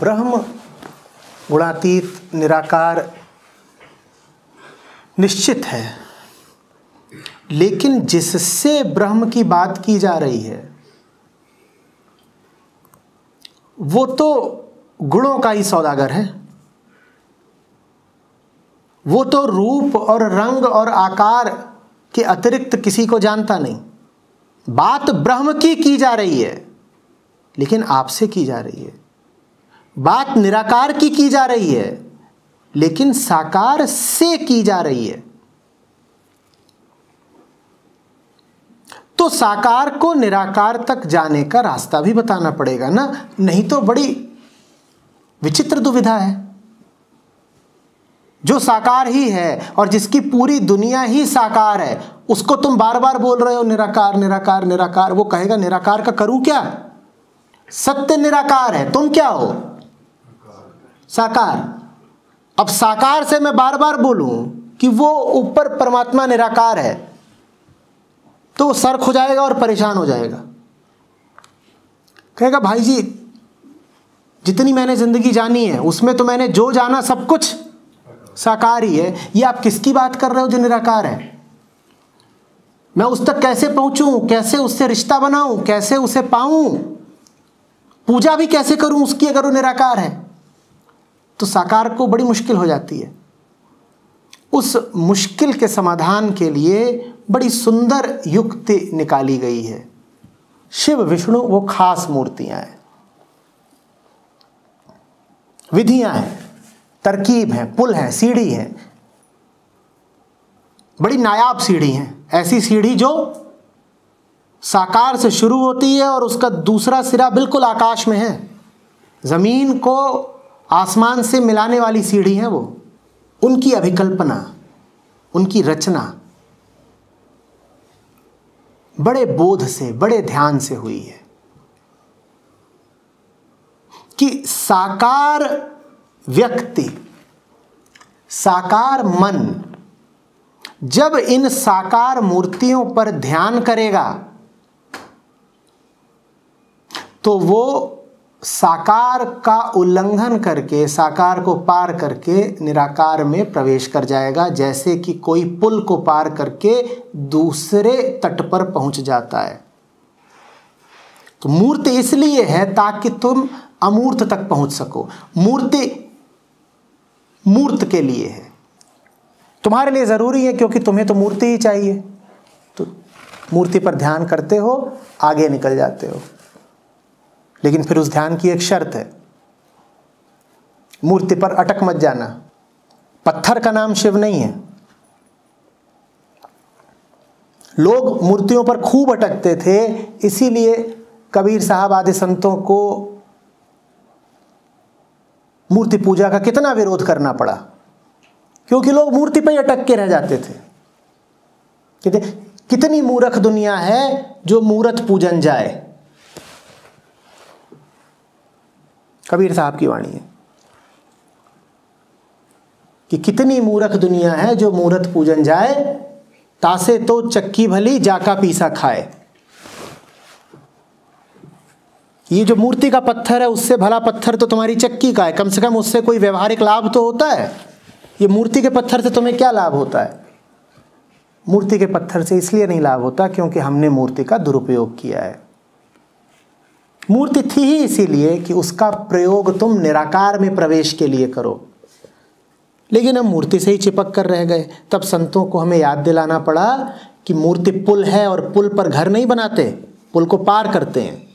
ब्रह्म, गुणातीत, निराकार निश्चित है। लेकिन जिससे ब्रह्म की बात की जा रही है, वो तो गुणों का ही सौदागर है। वो तो रूप और रंग और आकार के अतिरिक्त किसी को जानता नहीं। बात ब्रह्म की की जा रही है, लेकिन आपसे की जा रही है। बात निराकार की की जा रही है, लेकिन साकार से की जा रही है। तो साकार को निराकार तक जाने का रास्ता भी बताना पड़ेगा ना? नहीं तो बड़ी विचित्र दुविधा है। जो साकार ही है और जिसकी पूरी दुनिया ही साकार है, उसको तुम बार बार बोल रहे हो, निराकार निराकार निराकार, वो कहेगा, निराकार का करूँ क्या? सत्य निराकार है, तुम क्या हो? साकार। अब साकार से मैं बार बार बोलूँ कि वो ऊपर परमात्मा निराकार है तो सर्क हो जाएगा और परेशान हो जाएगा। कहेगा, भाई जी, जितनी मैंने ज़िंदगी जानी है, उसमें तो मैंने जो जाना सब कुछ साकार ही है। ये आप किसकी बात कर रहे हो जो निराकार है? मैं उस तक कैसे पहुंचूं? कैसे उससे रिश्ता बनाऊँ? कैसे उसे पाऊँ? पूजा भी कैसे करूँ उसकी अगर वो निराकार है? तो साकार को बड़ी मुश्किल हो जाती है। उस मुश्किल के समाधान के लिए बड़ी सुंदर युक्ति निकाली गई है। शिव, विष्णु, वो खास मूर्तियाँ हैं। विधियाँ हैं, तरकीब है, पुल है, सीढ़ी है। बड़ी नायाब सीढ़ी है। ऐसी सीढ़ी जो साकार से शुरू होती है और उसका दूसरा सिरा बिल्कुल आकाश में है। ज़मीन को आसमान से मिलाने वाली सीढ़ी है वो। उनकी अभिकल्पना, उनकी रचना बड़े बोध से, बड़े ध्यान से हुई है। कि साकार व्यक्ति, साकार मन, जब इन साकार मूर्तियों पर ध्यान करेगा तो वो साकार का उल्लंघन करके, साकार को पार करके निराकार में प्रवेश कर जाएगा, जैसे कि कोई पुल को पार करके दूसरे तट पर पहुँच जाता है। तो मूर्त इसलिए है ताकि तुम अमूर्त तक पहुँच सको। मूर्ति, मूर्त के लिए है। तुम्हारे लिए ज़रूरी है क्योंकि तुम्हें तो मूर्ति ही चाहिए। तो मूर्ति पर ध्यान करते हो, आगे निकल जाते हो। लेकिन फिर उस ध्यान की एक शर्त है। मूर्ति पर अटक मत जाना। पत्थर का नाम शिव नहीं है। लोग मूर्तियों पर खूब अटकते थे, इसीलिए कबीर साहब आदि संतों को मूर्ति पूजा का कितना विरोध करना पड़ा। क्योंकि लोग मूर्ति पर ही अटक के रह जाते थे। कितनी मूर्ख दुनिया है जो मूर्त पूजन जाए। कबीर साहब की वाणी है कि कितनी मूर्ख दुनिया है जो मूर्त पूजन जाए, तासे तो चक्की भली जाका पीसा खाए। ये जो मूर्ति का पत्थर है, उससे भला पत्थर तो तुम्हारी चक्की का है। कम से कम उससे कोई व्यवहारिक लाभ तो होता है। ये मूर्ति के पत्थर से तुम्हें क्या लाभ होता है? मूर्ति के पत्थर से इसलिए नहीं लाभ होता क्योंकि हमने मूर्ति का दुरुपयोग किया है। मूर्ति थी ही इसीलिए कि उसका प्रयोग तुम निराकार में प्रवेश के लिए करो। लेकिन हम मूर्ति से ही चिपक कर रह गए। तब संतों को हमें याद दिलाना पड़ा कि मूर्ति पुल है और पुल पर घर नहीं बनाते, पुल को पार करते हैं।